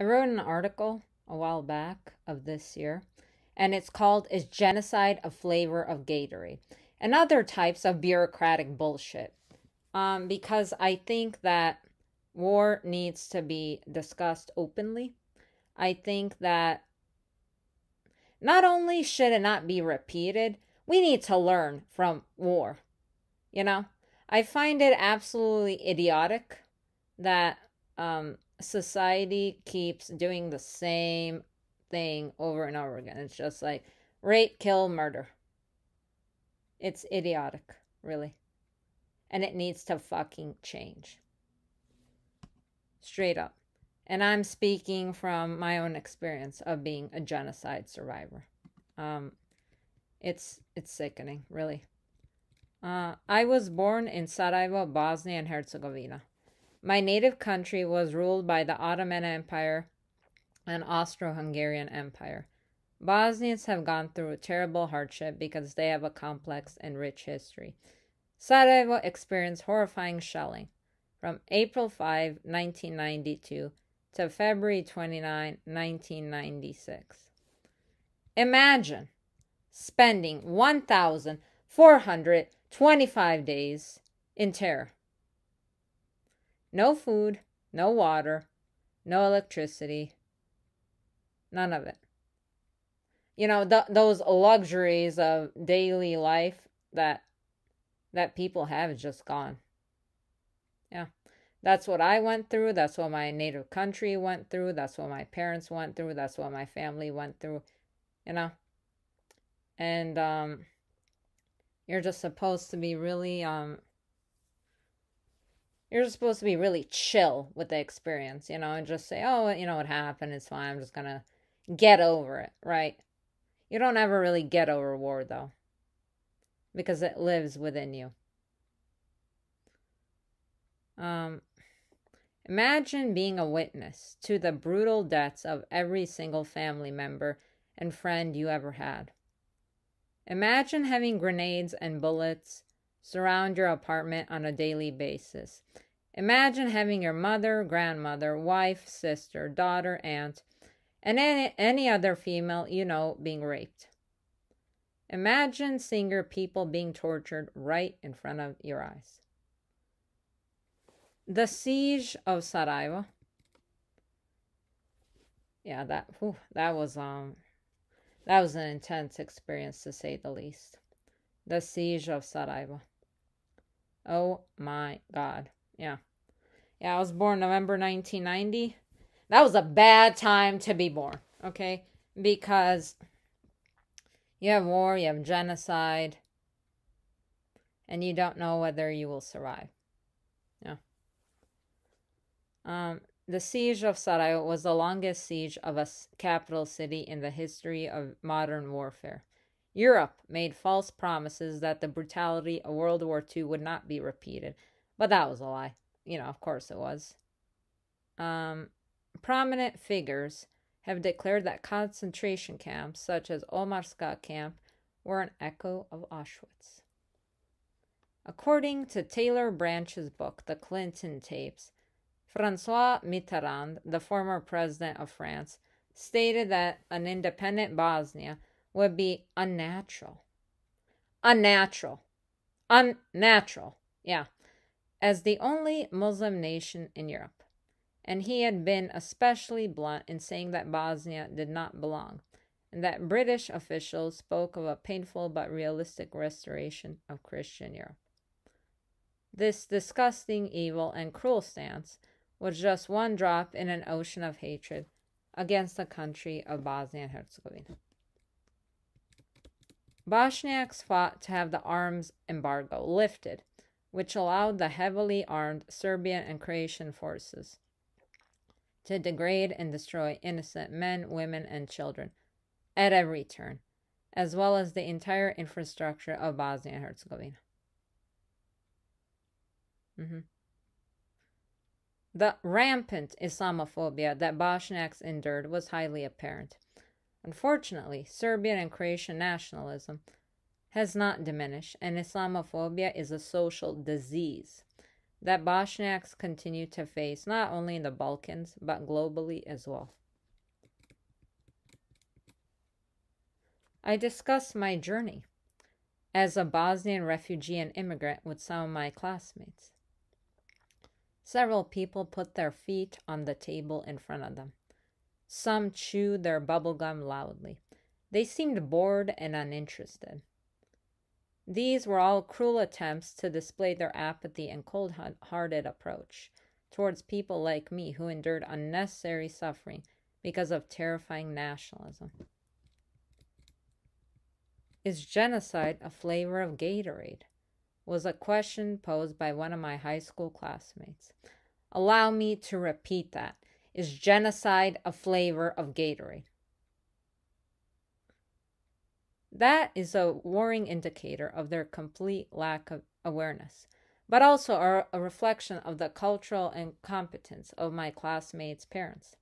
I wrote an article a while back of this year, and it's called Is Genocide a Flavor of Gatorade? And other types of bureaucratic bullshit. Um, because I think that war needs to be discussed openly. I think that not only should it not be repeated, we need to learn from war. You know, I find it absolutely idiotic that um, society keeps doing the same thing over and over again. It's just like rape, kill, murder. It's idiotic, really. And it needs to fucking change. Straight up. And I'm speaking from my own experience of being a genocide survivor. Um, it's it's sickening, really. Uh, I was born in Sarajevo, Bosnia and Herzegovina. My native country was ruled by the Ottoman Empire and Austro Hungarian Empire. Bosnians have gone through terrible hardship because they have a complex and rich history. Sarajevo experienced horrifying shelling from April 5, 1992 to February 29, 1996. Imagine spending 1,425 days in terror. No food, no water, no electricity, none of it. You know, th- those luxuries of daily life that that people have is just gone. Yeah. That's what I went through. That's what my native country went through. That's what my parents went through. That's what my family went through, you know. And um you're just supposed to be really um you're supposed to be really chill with the experience, you know, and just say, oh, you know what happened, it's fine, I'm just gonna get over it, right? You don't ever really get over war, though, because it lives within you. Um, imagine being a witness to the brutal deaths of every single family member and friend you ever had. Imagine having grenades and bullets surround your apartment on a daily basis. Imagine having your mother, grandmother, wife, sister, daughter, aunt, and any, any other female you know being raped. Imagine seeing your people being tortured right in front of your eyes. The siege of Sarajevo. Yeah, that whew, that was um that was an intense experience to say the least. The siege of Sarajevo. Oh my God. Yeah. Yeah, I was born November 1990. That was a bad time to be born, okay? Because you have war, you have genocide, and you don't know whether you will survive. Yeah. Um, the siege of Sarajevo was the longest siege of a capital city in the history of modern warfare. Europe made false promises that the brutality of World War II would not be repeated, but that was a lie. You know, of course it was. Um, prominent figures have declared that concentration camps, such as Omarska camp, were an echo of Auschwitz. According to Taylor Branch's book, The Clinton Tapes, Francois Mitterrand, the former president of France, stated that an independent Bosnia would be unnatural. Unnatural. Unnatural. Yeah. As the only Muslim nation in Europe. And he had been especially blunt in saying that Bosnia did not belong, and that British officials spoke of a painful but realistic restoration of Christian Europe. This disgusting, evil, and cruel stance was just one drop in an ocean of hatred against the country of Bosnia and Herzegovina. Bosniaks fought to have the arms embargo lifted, which allowed the heavily armed Serbian and Croatian forces to degrade and destroy innocent men, women, and children at every turn, as well as the entire infrastructure of Bosnia and Herzegovina. Mm-hmm. The rampant Islamophobia that Bosniaks endured was highly apparent. Unfortunately, Serbian and Croatian nationalism has not diminished, and Islamophobia is a social disease that Bosniaks continue to face not only in the Balkans but globally as well. I discuss my journey as a Bosnian refugee and immigrant with some of my classmates. Several people put their feet on the table in front of them. Some chewed their bubblegum loudly. They seemed bored and uninterested. These were all cruel attempts to display their apathy and cold hearted approach towards people like me who endured unnecessary suffering because of terrifying nationalism. Is genocide a flavor of Gatorade? was a question posed by one of my high school classmates. Allow me to repeat that. Is genocide a flavor of Gatorade? That is a worrying indicator of their complete lack of awareness, but also a, a reflection of the cultural incompetence of my classmates' parents.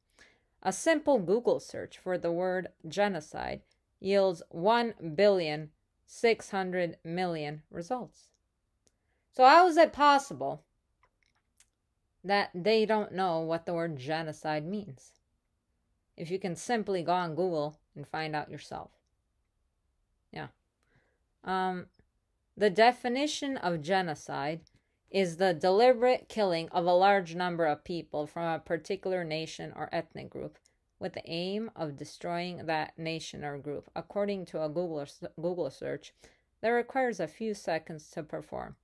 A simple Google search for the word genocide yields 1 billion 600 million results. So, how is it possible that they don't know what the word genocide means? If you can simply go on Google and find out yourself. Yeah. Um, the definition of genocide is the deliberate killing of a large number of people from a particular nation or ethnic group with the aim of destroying that nation or group, according to a Google, Google search that requires a few seconds to perform.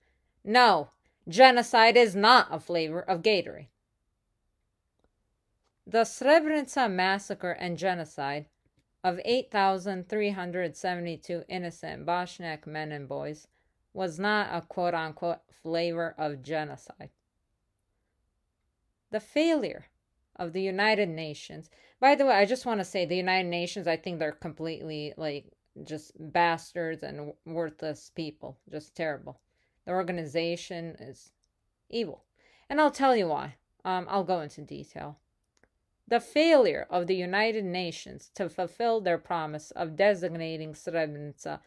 No, genocide is not a flavor of Gatorade. The Srebrenica massacre and genocide of 8,372 innocent Bosniak men and boys was not a quote unquote flavor of genocide. The failure of the United Nations. By the way, I just want to say the United Nations, I think they're completely like just bastards and worthless people, just terrible. The organization is evil. And I'll tell you why. Um, I'll go into detail. The failure of the United Nations to fulfill their promise of designating Srebrenica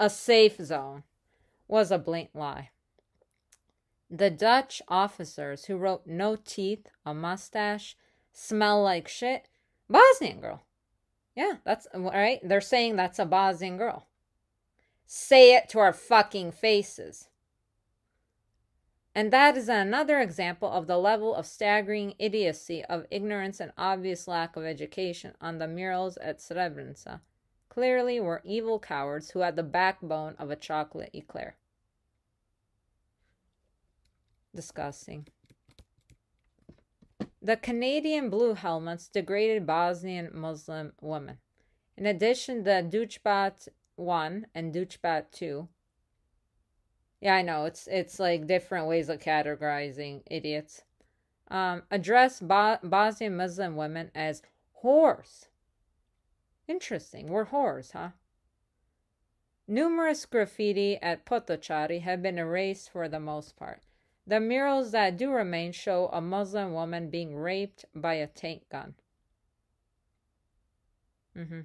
a safe zone was a blatant lie. The Dutch officers who wrote no teeth, a mustache, smell like shit, Bosnian girl. Yeah, that's right. They're saying that's a Bosnian girl. Say it to our fucking faces. And that is another example of the level of staggering idiocy of ignorance and obvious lack of education on the murals at Srebrenica. Clearly were evil cowards who had the backbone of a chocolate eclair discussing. The Canadian Blue Helmets degraded Bosnian Muslim women. In addition, the Dutchbat 1 and Dutchbat 2. Yeah, I know. It's it's like different ways of categorizing idiots. Um, address Bo- Bosnian Muslim women as whores. Interesting. We're whores, huh? Numerous graffiti at Potocari have been erased for the most part. The murals that do remain show a Muslim woman being raped by a tank gun. Mm-hmm.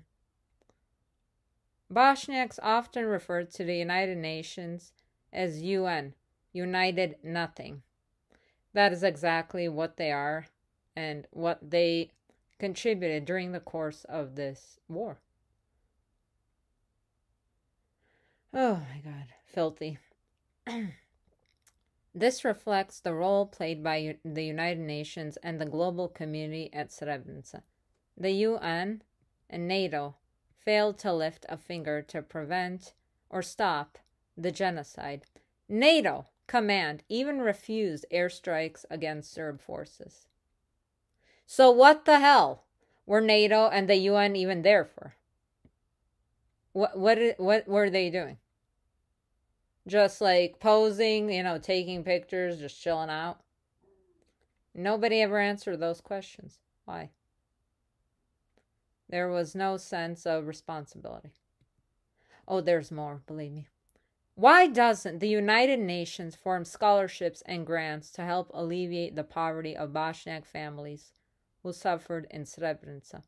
Bosniaks often refer to the United Nations as UN, United Nothing. That is exactly what they are and what they contributed during the course of this war. Oh my god, filthy. This reflects the role played by the United Nations and the global community at Srebrenica. The UN and NATO failed to lift a finger to prevent or stop the genocide. NATO command even refused airstrikes against Serb forces. So, what the hell were NATO and the UN even there for? What, what, what were they doing? just like posing, you know, taking pictures, just chilling out. Nobody ever answered those questions. Why? There was no sense of responsibility. Oh, there's more, believe me. Why doesn't the United Nations form scholarships and grants to help alleviate the poverty of Bosniak families who suffered in Srebrenica?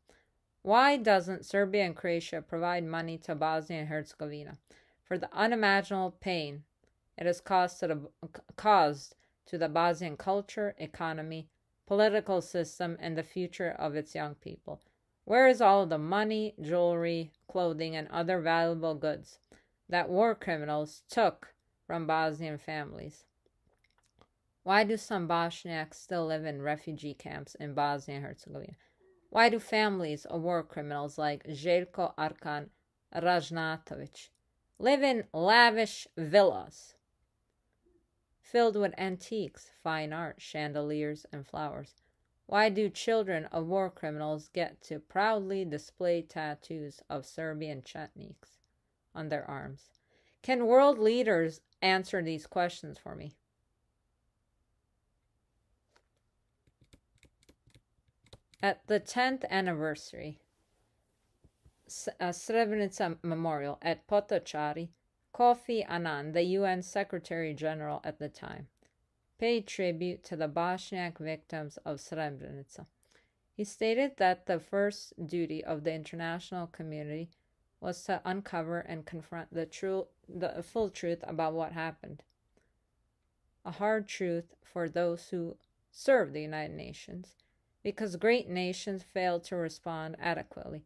Why doesn't Serbia and Croatia provide money to Bosnia and Herzegovina? for the unimaginable pain it has caused to the, caused to the Bosnian culture, economy, political system, and the future of its young people. Where is all the money, jewelry, clothing, and other valuable goods that war criminals took from Bosnian families? Why do some Bosniaks still live in refugee camps in Bosnia and Herzegovina? Why do families of war criminals like Željko Arkan Ražnatović live in lavish villas filled with antiques, fine art, chandeliers, and flowers? Why do children of war criminals get to proudly display tattoos of Serbian chetniks on their arms? Can world leaders answer these questions for me? At the 10th anniversary uh, Srebrenica Memorial at Potocari, Kofi Annan, the UN Secretary General at the time, paid tribute to the Bosniak victims of Srebrenica. He stated that the first duty of the international community was to uncover and confront the true the full truth about what happened. A hard truth for those who serve the United Nations because great nations failed to respond adequately.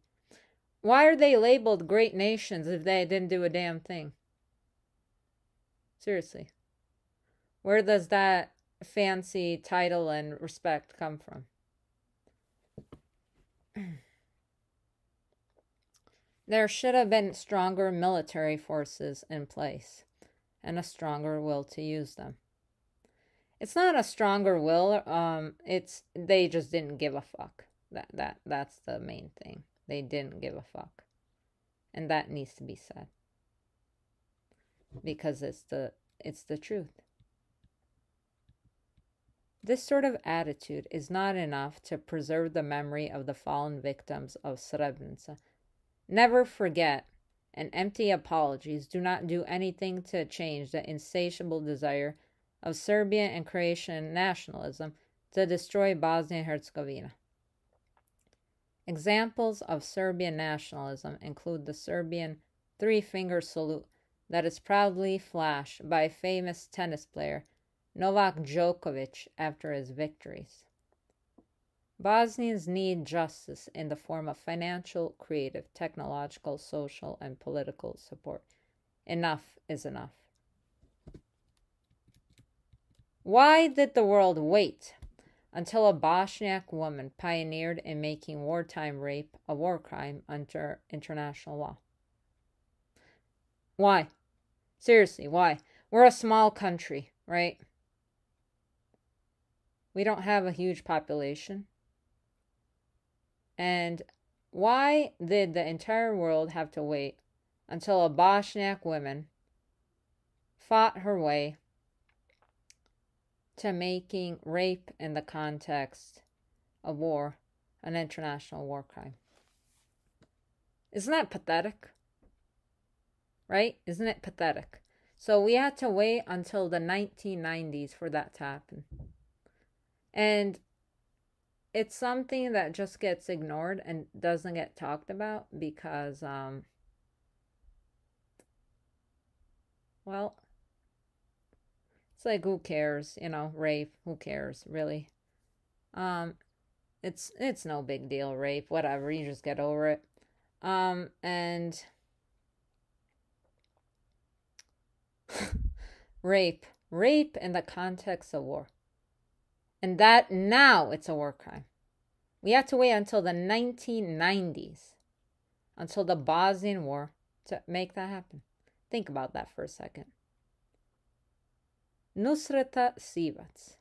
Why are they labeled great nations if they didn't do a damn thing? Seriously. Where does that fancy title and respect come from? there should have been stronger military forces in place and a stronger will to use them. It's not a stronger will um it's they just didn't give a fuck. That that that's the main thing. They didn't give a fuck. And that needs to be said. Because it's the it's the truth this sort of attitude is not enough to preserve the memory of the fallen victims of Srebrenica. Never forget, and empty apologies do not do anything to change the insatiable desire of Serbian and Croatian nationalism to destroy Bosnia and Herzegovina. Examples of Serbian nationalism include the Serbian three finger salute that is proudly flashed by a famous tennis player, Novak Djokovic, after his victories. Bosnians need justice in the form of financial, creative, technological, social, and political support. Enough is enough. Why did the world wait until a Bosniak woman pioneered in making wartime rape a war crime under international law? Why? Seriously, why? We're a small country, right? We don't have a huge population. And why did the entire world have to wait until a Bosniak woman fought her way to making rape in the context of war an international war crime. Isn't that pathetic? Right? Isn't it pathetic? So we had to wait until the 1990s for that to happen. And it's something that just gets ignored and doesn't get talked about because um well it's like who cares, you know, rape, who cares, really? Um it's it's no big deal, rape, whatever, you just get over it. Um and rape, rape in the context of war. And that now it's a war crime. We had to wait until the 1990s, until the Bosnian War, to make that happen. Think about that for a second. Nusreta Sivac,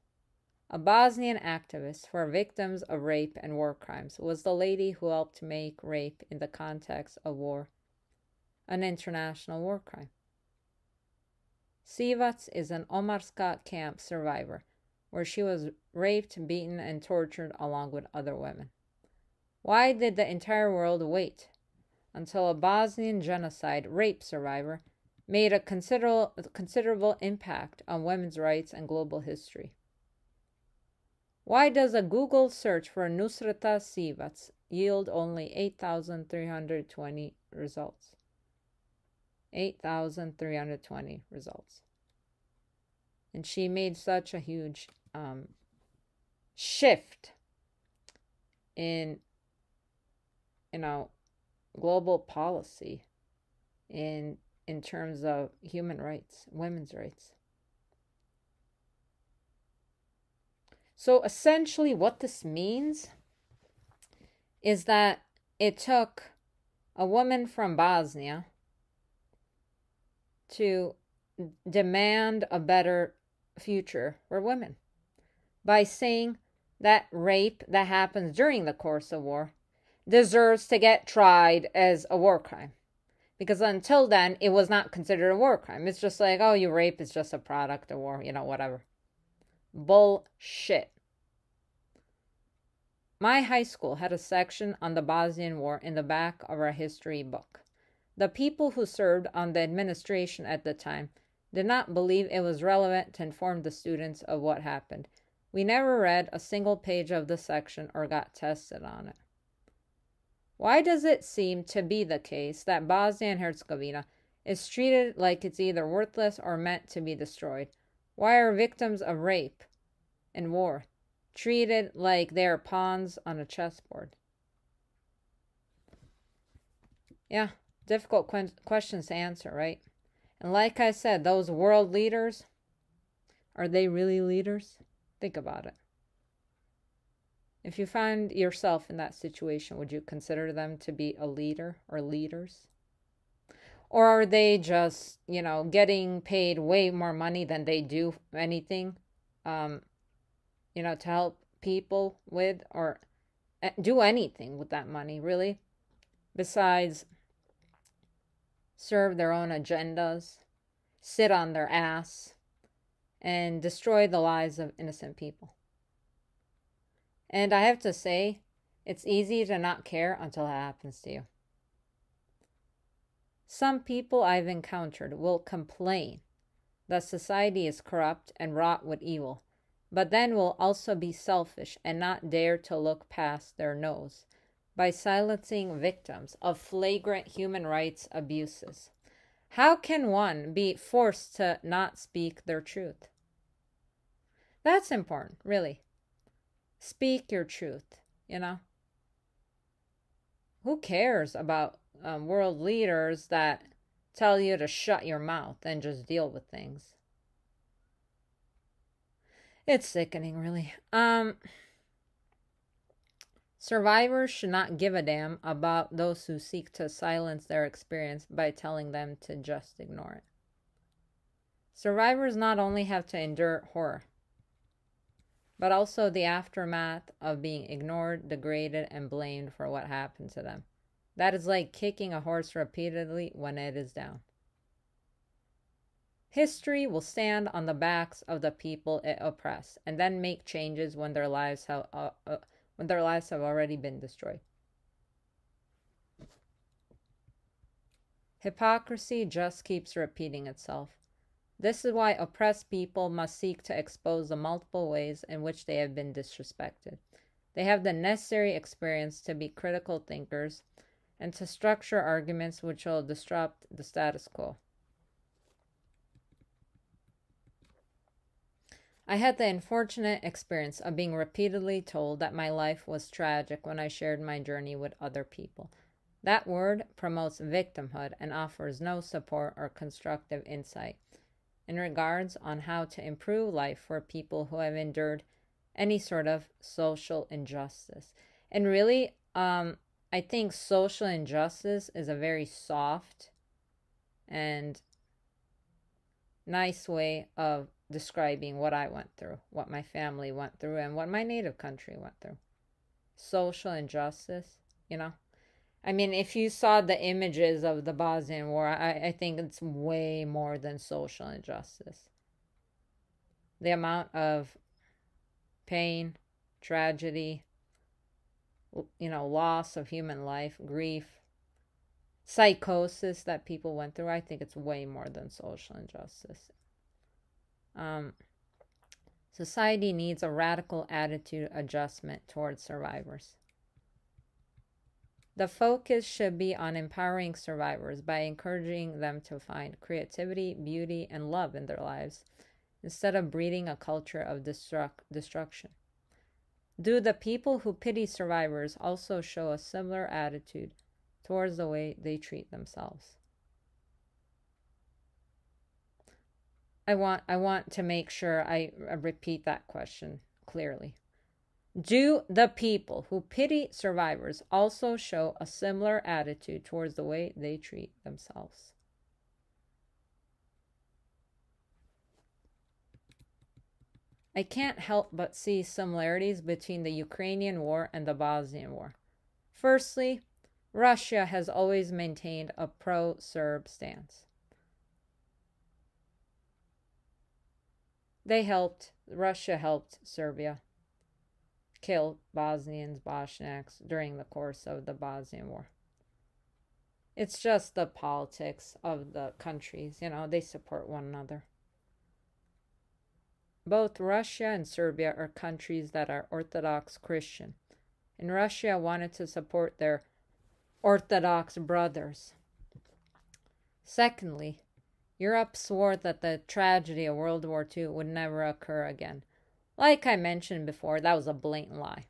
a Bosnian activist for victims of rape and war crimes, was the lady who helped make rape in the context of war an international war crime. Sivac is an Omarska camp survivor where she was raped, beaten, and tortured along with other women. Why did the entire world wait until a Bosnian genocide rape survivor made a considerable, considerable impact on women's rights and global history. Why does a Google search for Nusreta Sivac yield only 8,320 results? 8,320 results. And she made such a huge um, shift in, you know, global policy in in terms of human rights, women's rights. So essentially, what this means is that it took a woman from Bosnia to demand a better future for women by saying that rape that happens during the course of war deserves to get tried as a war crime. Because until then, it was not considered a war crime. It's just like, oh, you rape is just a product of war, you know, whatever. Bullshit. My high school had a section on the Bosnian War in the back of our history book. The people who served on the administration at the time did not believe it was relevant to inform the students of what happened. We never read a single page of the section or got tested on it. Why does it seem to be the case that Bosnia and Herzegovina is treated like it's either worthless or meant to be destroyed? Why are victims of rape and war treated like they are pawns on a chessboard? Yeah, difficult que- questions to answer, right? And like I said, those world leaders, are they really leaders? Think about it. If you find yourself in that situation, would you consider them to be a leader or leaders? Or are they just, you know, getting paid way more money than they do anything, um, you know, to help people with or eh, do anything with that money, really, besides serve their own agendas, sit on their ass, and destroy the lives of innocent people? And I have to say, it's easy to not care until it happens to you. Some people I've encountered will complain that society is corrupt and wrought with evil, but then will also be selfish and not dare to look past their nose by silencing victims of flagrant human rights abuses. How can one be forced to not speak their truth? That's important, really. Speak your truth, you know? Who cares about um, world leaders that tell you to shut your mouth and just deal with things? It's sickening, really. Um, survivors should not give a damn about those who seek to silence their experience by telling them to just ignore it. Survivors not only have to endure horror, but also the aftermath of being ignored, degraded, and blamed for what happened to them. That is like kicking a horse repeatedly when it is down. History will stand on the backs of the people it oppressed and then make changes when their lives have uh, uh, when their lives have already been destroyed. Hypocrisy just keeps repeating itself. This is why oppressed people must seek to expose the multiple ways in which they have been disrespected. They have the necessary experience to be critical thinkers and to structure arguments which will disrupt the status quo. I had the unfortunate experience of being repeatedly told that my life was tragic when I shared my journey with other people. That word promotes victimhood and offers no support or constructive insight in regards on how to improve life for people who have endured any sort of social injustice. And really, um, I think social injustice is a very soft and nice way of describing what I went through, what my family went through, and what my native country went through. Social injustice, you know? I mean, if you saw the images of the Bosnian War, I, I think it's way more than social injustice. The amount of pain, tragedy, you know, loss of human life, grief, psychosis that people went through, I think it's way more than social injustice. Um, society needs a radical attitude adjustment towards survivors. The focus should be on empowering survivors by encouraging them to find creativity, beauty, and love in their lives instead of breeding a culture of destruct- destruction? Do the people who pity survivors also show a similar attitude towards the way they treat themselves? I want I want to make sure I repeat that question clearly. Do the people who pity survivors also show a similar attitude towards the way they treat themselves? I can't help but see similarities between the Ukrainian war and the Bosnian war. Firstly, Russia has always maintained a pro Serb stance. They helped, Russia helped Serbia kill Bosnians, Bosniaks during the course of the Bosnian War. It's just the politics of the countries, you know, they support one another. Both Russia and Serbia are countries that are Orthodox Christian, and Russia wanted to support their Orthodox brothers. Secondly, Europe swore that the tragedy of World War II would never occur again. Like I mentioned before, that was a blatant lie.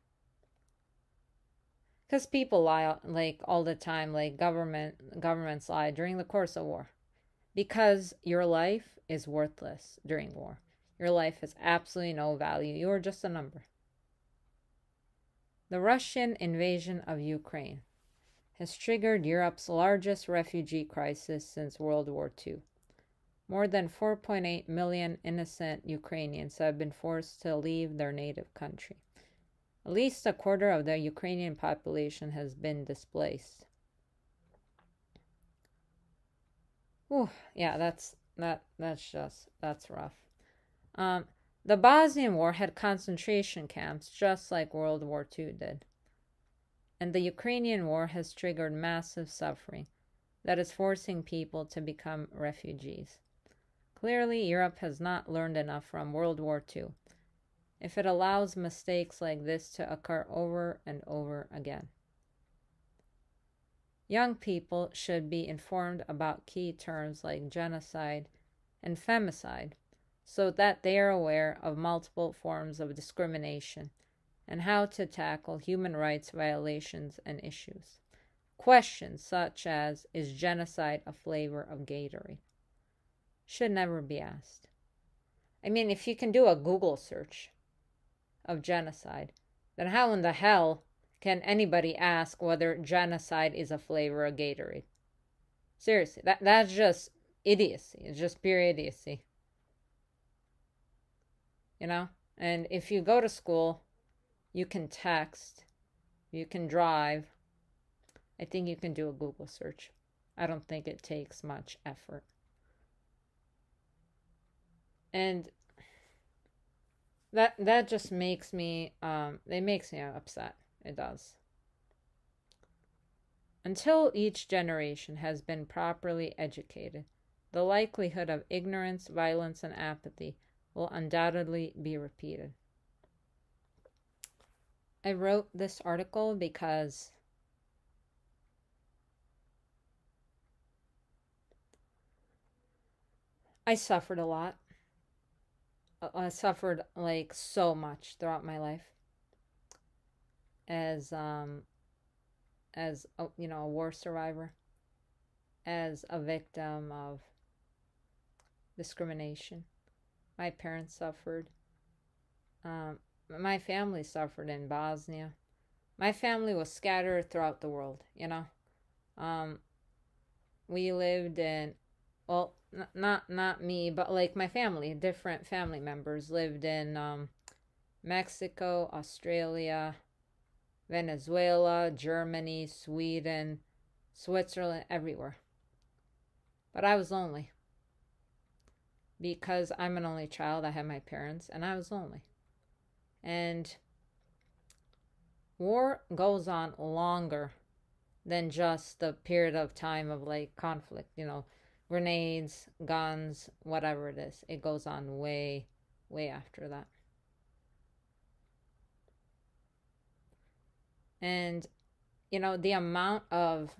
Because people lie like all the time, like government governments lie during the course of war. Because your life is worthless during war. Your life has absolutely no value. You are just a number. The Russian invasion of Ukraine has triggered Europe's largest refugee crisis since World War II. More than 4.8 million innocent Ukrainians have been forced to leave their native country. At least a quarter of the Ukrainian population has been displaced. Ooh, yeah, that's that that's just that's rough. Um, the Bosnian War had concentration camps just like World War II did. And the Ukrainian War has triggered massive suffering that is forcing people to become refugees. Clearly, Europe has not learned enough from World War II if it allows mistakes like this to occur over and over again. Young people should be informed about key terms like genocide and femicide so that they are aware of multiple forms of discrimination and how to tackle human rights violations and issues. Questions such as Is genocide a flavor of Gatorade? Should never be asked. I mean, if you can do a Google search of genocide, then how in the hell can anybody ask whether genocide is a flavor of Gatorade? Seriously, that, that's just idiocy. It's just pure idiocy you know? And if you go to school, you can text, you can drive. I think you can do a Google search. I don't think it takes much effort. And that that just makes me um it makes me upset. It does. Until each generation has been properly educated, the likelihood of ignorance, violence, and apathy will undoubtedly be repeated. I wrote this article because I suffered a lot. I suffered like so much throughout my life as um as a, you know a war survivor as a victim of discrimination my parents suffered. Um, my family suffered in Bosnia. My family was scattered throughout the world, you know. Um, we lived in, well, n- not not me, but like my family, different family members lived in um, Mexico, Australia, Venezuela, Germany, Sweden, Switzerland, everywhere. But I was lonely because I'm an only child. I had my parents, and I was lonely. And war goes on longer than just the period of time of like conflict, you know, grenades, guns, whatever it is. It goes on way, way after that. And, you know, the amount of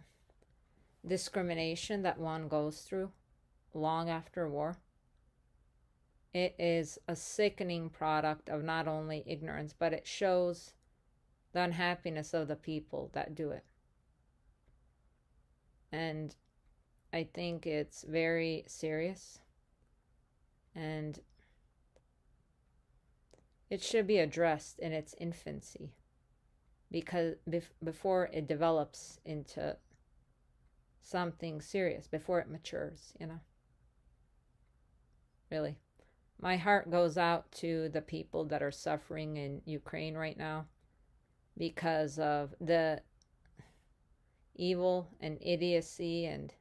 discrimination that one goes through long after war it is a sickening product of not only ignorance, but it shows the unhappiness of the people that do it. And I think it's very serious and it should be addressed in its infancy because bef- before it develops into something serious, before it matures, you know. Really. My heart goes out to the people that are suffering in Ukraine right now because of the evil and idiocy and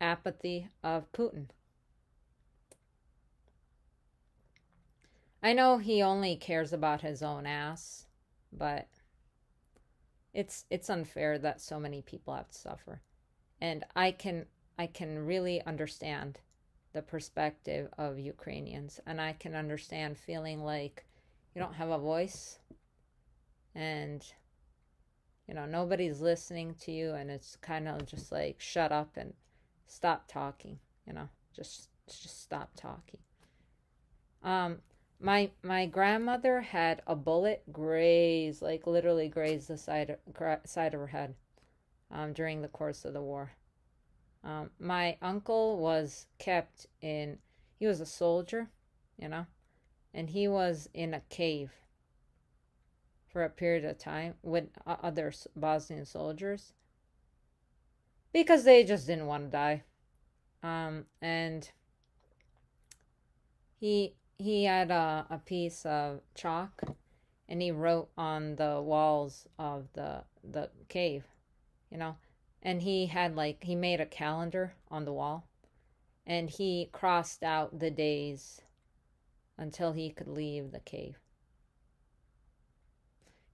apathy of Putin. I know he only cares about his own ass, but it's it's unfair that so many people have to suffer. And I can I can really understand the perspective of Ukrainians and I can understand feeling like you don't have a voice and you know nobody's listening to you and it's kind of just like shut up and stop talking you know just just stop talking. Um my my grandmother had a bullet graze like literally graze the side of, side of her head um, during the course of the war. Um, my uncle was kept in he was a soldier you know and he was in a cave for a period of time with other Bosnian soldiers because they just didn't want to die. Um, and he he had a, a piece of chalk and he wrote on the walls of the the cave, you know, and he had like he made a calendar on the wall and he crossed out the days until he could leave the cave.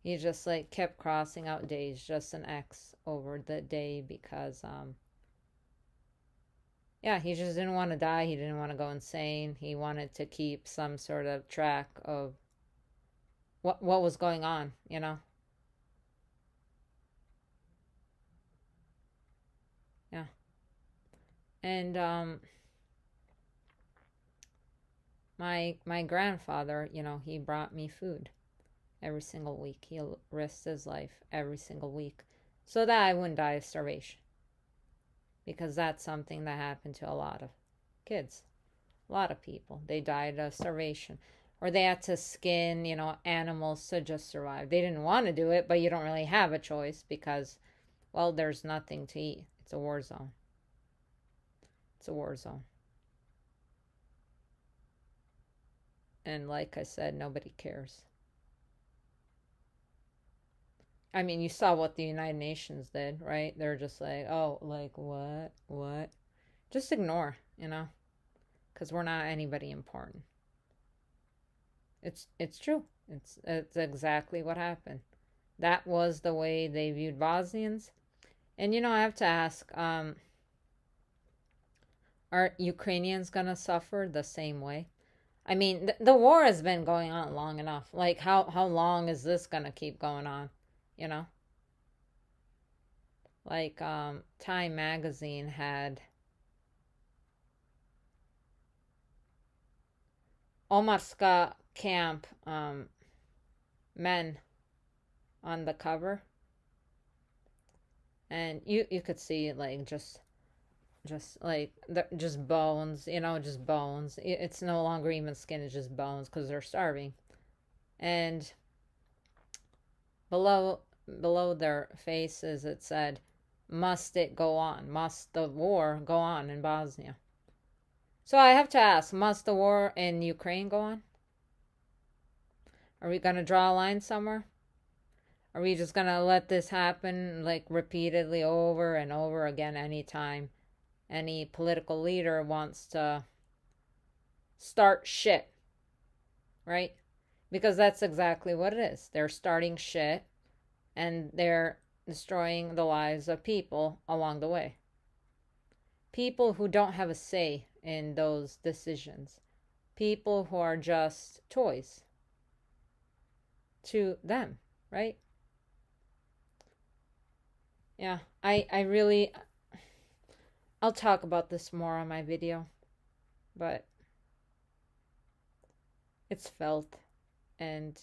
He just like kept crossing out days, just an X over the day because um yeah, he just didn't want to die. He didn't want to go insane. He wanted to keep some sort of track of what what was going on, you know. Yeah. And um my my grandfather, you know, he brought me food every single week. He risked his life every single week so that I wouldn't die of starvation. Because that's something that happened to a lot of kids, a lot of people. They died of starvation or they had to skin, you know, animals to just survive. They didn't want to do it, but you don't really have a choice because, well, there's nothing to eat. It's a war zone. It's a war zone. And like I said, nobody cares. I mean, you saw what the United Nations did, right? They're just like, oh, like what? What? Just ignore, you know? Cuz we're not anybody important. It's it's true. It's it's exactly what happened. That was the way they viewed Bosnians. And you know, I have to ask um are Ukrainians going to suffer the same way? I mean, th- the war has been going on long enough. Like, how how long is this gonna keep going on? You know. Like, um, Time magazine had Omarska camp um, men on the cover, and you you could see like just just like just bones you know just bones. It's no longer even skin it's just bones because they're starving. And below below their faces it said must it go on? Must the war go on in bosnia? So i have to ask must the war in ukraine go on? Are we going to draw a line somewhere? Are we just going to let this happen like repeatedly over and over again anytime any political leader wants to start shit, right? Because that's exactly what it is. They're starting shit and they're destroying the lives of people along the way. People who don't have a say in those decisions. People who are just toys to them, right? Yeah, I I really I'll talk about this more on my video. but it's felt and